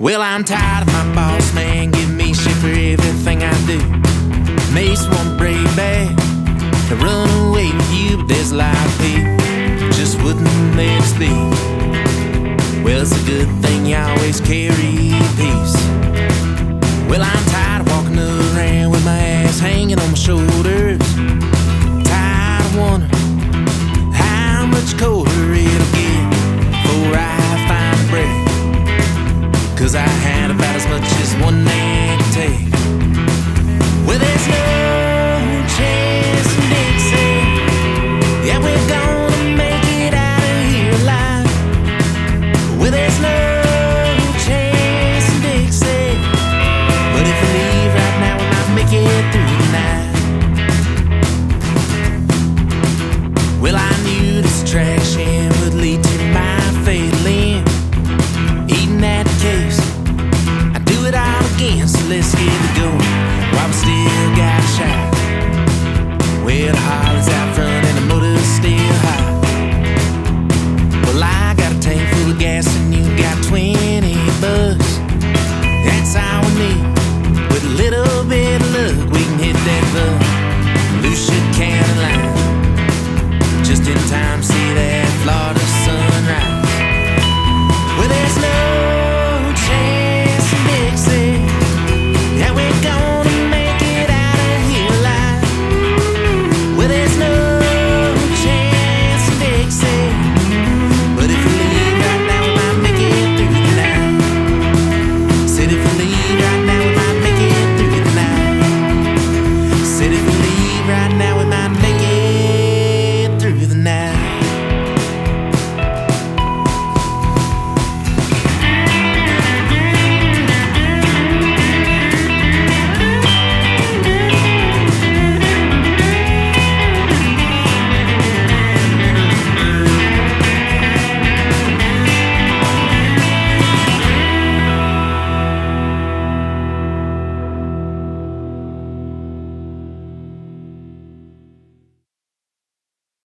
Well, I'm tired of my boss man giving me shit for everything I do. Mace won't break back to run away with you, but there's of people just wouldn't let us be. Well, it's a good thing you always carry peace. Well, I knew would lead to my at the case, I do it all again, so let's get it going. While we still got a shot, where the holly's out from.